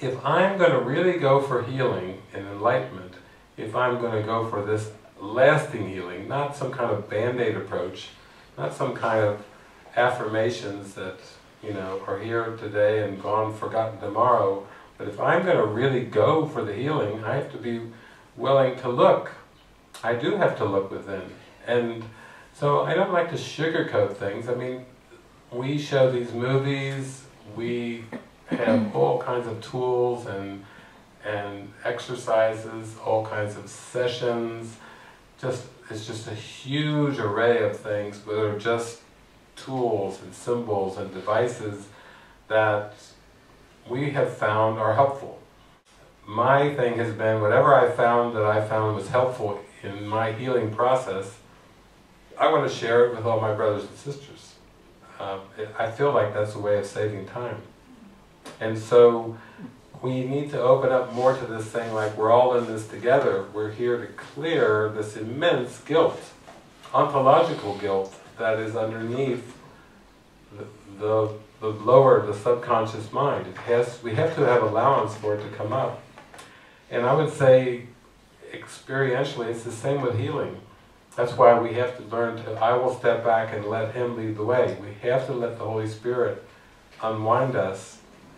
if I'm going to really go for healing and enlightenment, if I'm going to go for this lasting healing, not some kind of band-aid approach, not some kind of affirmations that, you know, are here today and gone, forgotten tomorrow, but if I'm going to really go for the healing, I have to be willing to look. I do have to look within. And so I don't like to sugarcoat things. I mean, we show these movies, we have all kinds of tools and and exercises, all kinds of sessions. Just it's just a huge array of things that are just tools and symbols and devices that we have found are helpful. My thing has been whatever I found that I found was helpful in my healing process, I want to share it with all my brothers and sisters. Um, it, I feel like that's a way of saving time. And so we need to open up more to this thing like we're all in this together. We're here to clear this immense guilt, ontological guilt that is underneath the, the, the lower, the subconscious mind. It has, we have to have allowance for it to come up. And I would say, experientially, it's the same with healing. That's why we have to learn to, I will step back and let Him lead the way. We have to let the Holy Spirit unwind us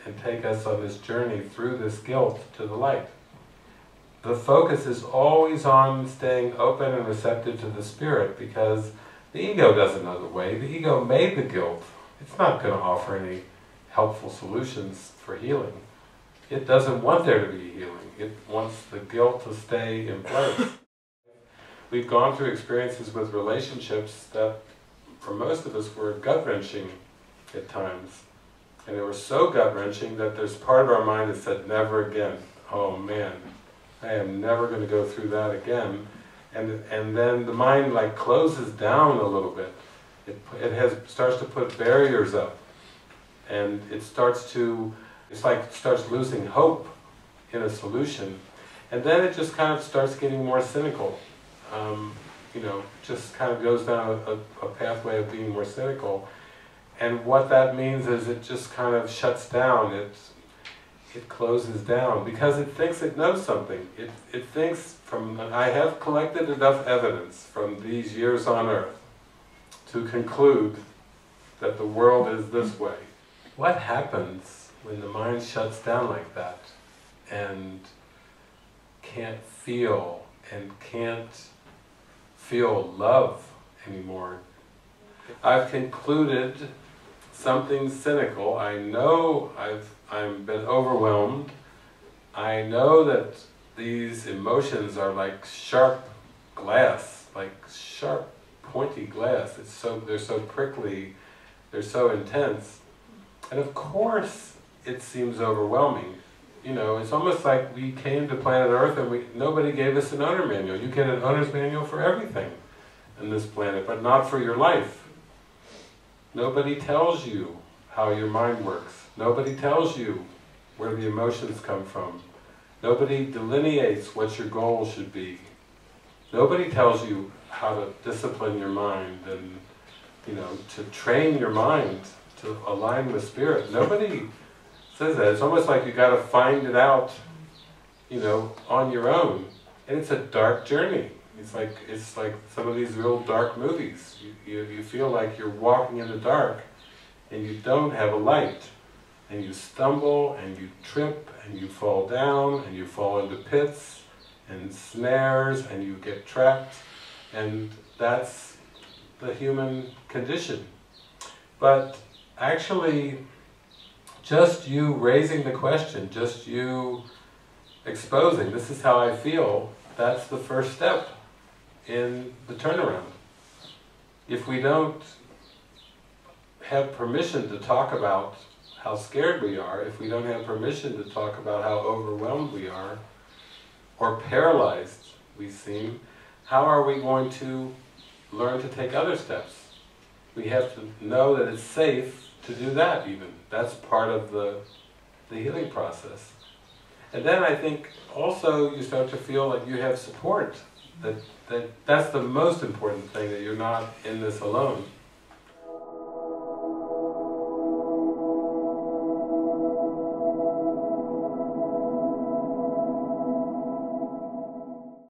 and take us on this journey through this guilt to the light. The focus is always on staying open and receptive to the Spirit because the ego doesn't know the way. The ego made the guilt. It's not going to offer any helpful solutions for healing. It doesn't want there to be healing. It wants the guilt to stay in place. We've gone through experiences with relationships that, for most of us, were gut-wrenching at times. And they were so gut-wrenching that there's part of our mind that said, never again. Oh man, I am never going to go through that again. And, and then the mind like closes down a little bit. It, it has, starts to put barriers up. And it starts to, it's like it starts losing hope in a solution. And then it just kind of starts getting more cynical um, you know, just kind of goes down a, a, pathway of being more cynical. And what that means is it just kind of shuts down, it, it closes down, because it thinks it knows something. It, it thinks from, I have collected enough evidence from these years on earth to conclude that the world is this way. What happens when the mind shuts down like that and can't feel and can't feel love anymore. I've concluded something cynical. I know I've I've been overwhelmed. I know that these emotions are like sharp glass, like sharp, pointy glass. It's so they're so prickly, they're so intense, and of course it seems overwhelming you know, it's almost like we came to planet Earth and we nobody gave us an owner manual. You get an owner's manual for everything in this planet, but not for your life. Nobody tells you how your mind works. Nobody tells you where the emotions come from. Nobody delineates what your goal should be. Nobody tells you how to discipline your mind and, you know, to train your mind to align with spirit. Nobody says that. It's almost like you got to find it out, you know, on your own. And it's a dark journey. It's like it's like some of these real dark movies. You, you, you feel like you're walking in the dark and you don't have a light. And you stumble and you trip and you fall down and you fall into pits and snares and you get trapped. And that's the human condition. But actually, just you raising the question, just you exposing, this is how I feel, that's the first step in the turnaround. If we don't have permission to talk about how scared we are, if we don't have permission to talk about how overwhelmed we are, or paralyzed we seem, how are we going to learn to take other steps? We have to know that it's safe to do that even. That's part of the, the healing process. And then I think also you start to feel like you have support. That, that that's the most important thing, that you're not in this alone.